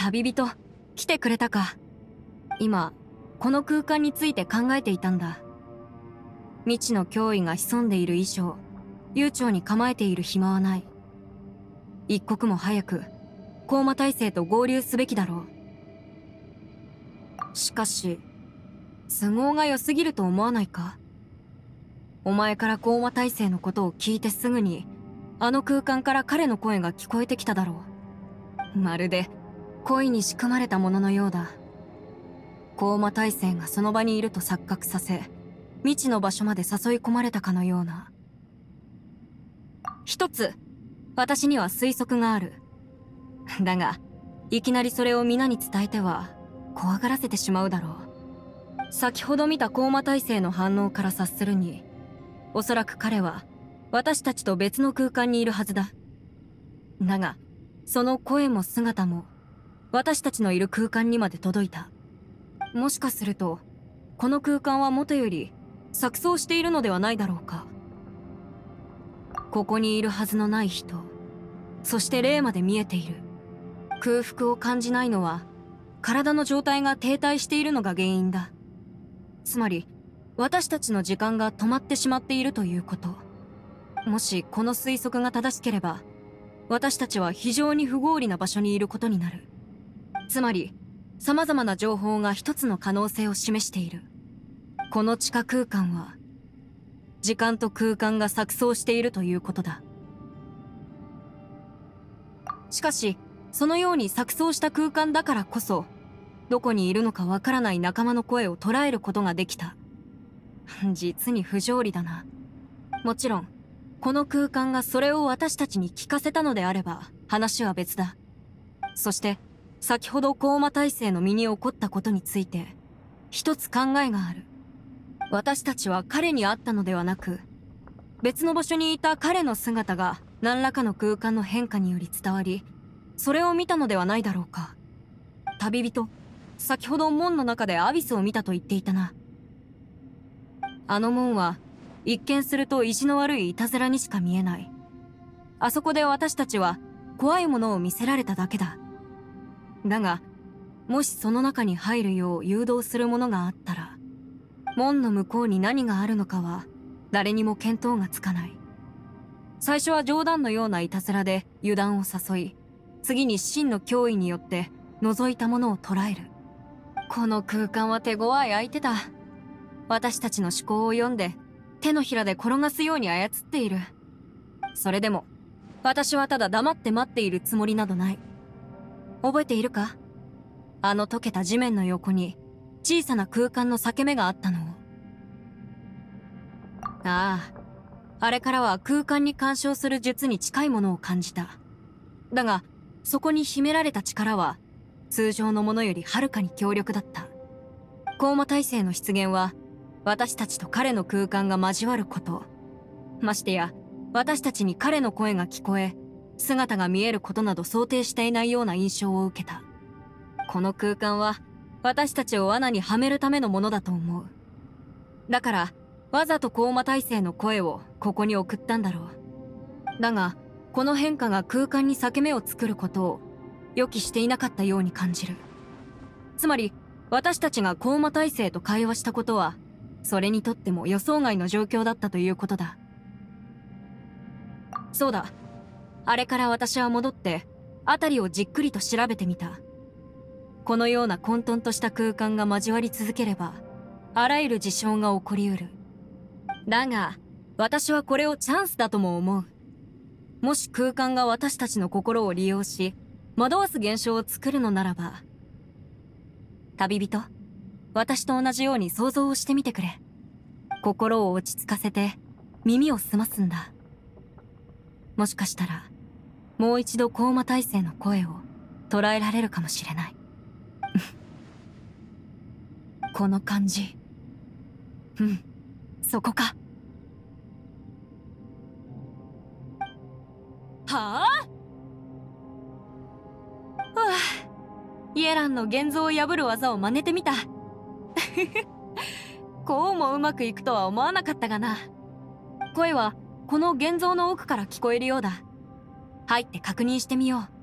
旅人来てくれたか。今この空間について考えていたんだ。未知の脅威が潜んでいる以上悠長に構えている暇はない。一刻も早く高魔体制と合流すべきだろう。しかし都合が良すぎると思わないか？お前から高魔体制のことを聞いてすぐにあの空間から彼の声が聞こえてきただろう。まるで恋に仕組まれたもののようだ。高魔体制がその場にいると錯覚させ未知の場所まで誘い込まれたかのような。一つ私には推測がある。だがいきなりそれを皆に伝えては怖がらせてしまうだろう。先ほど見た高魔体制の反応から察するにおそらく彼は私たちと別の空間にいるはずだ。だがその声も姿も私たちのいる空間にまで届いた。もしかするとこの空間はもとより錯綜しているのではないだろうか。ここにいるはずのない人そして霊まで見えている。空腹を感じないのは体の状態が停滞しているのが原因だ。つまり私たちの時間が止まってしまっているということ。もしこの推測が正しければ私たちは非常に不合理な場所にいることになる。つまり様々な情報が一つの可能性を示している。この地下空間は時間と空間が錯綜しているということだ。しかしそのように錯綜した空間だからこそどこにいるのかわからない仲間の声を捉えることができた。実に不条理だな。もちろんこの空間がそれを私たちに聞かせたのであれば話は別だ。そして先ほど高魔体制の身に起こったことについて一つ考えがある。私たちは彼に会ったのではなく別の場所にいた彼の姿が何らかの空間の変化により伝わりそれを見たのではないだろうか。旅人先ほど門の中でアビスを見たと言っていたな。あの門は一見すると意地の悪いいたずらにしか見えない。あそこで私たちは怖いものを見せられただけだ。だがもしその中に入るよう誘導するものがあったら門の向こうに何があるのかは誰にも見当がつかない。最初は冗談のようないたずらで油断を誘い次に真の脅威によって覗いたものを捉える。この空間は手強い相手だ。私たちの思考を読んで手のひらで転がすように操っている。それでも私はただ黙って待っているつもりなどない。覚えているか？あの溶けた地面の横に小さな空間の裂け目があったのを。あああれからは空間に干渉する術に近いものを感じた。だがそこに秘められた力は通常のものよりはるかに強力だった。高魔体制の出現は私たちと彼の空間が交わること。ましてや私たちに彼の声が聞こえ姿が見えることなど想定していないような印象を受けた。この空間は私たちを罠にはめるためのものだと思う。だからわざと高魔体制の声をここに送ったんだろう。だがこの変化が空間に裂け目を作ることを予期していなかったように感じる。つまり私たちが高魔体制と会話したことはそれにとっても予想外の状況だったということだ。そうだ。あれから私は戻って辺りをじっくりと調べてみた。このような混沌とした空間が交わり続ければあらゆる事象が起こりうる。だが私はこれをチャンスだとも思う。もし空間が私たちの心を利用し惑わす現象を作るのならば旅人私と同じように想像をしてみてくれ。心を落ち着かせて耳を澄ますんだ。もしかしたらもう一度高魔体制の声を捉えられるかもしれない。この感じ。うん。そこか。はあ？はあイエランの現像を破る技を真似てみた。こうもうまくいくとは思わなかったがな。声はこの現像の奥から聞こえるようだ。入って確認してみよう。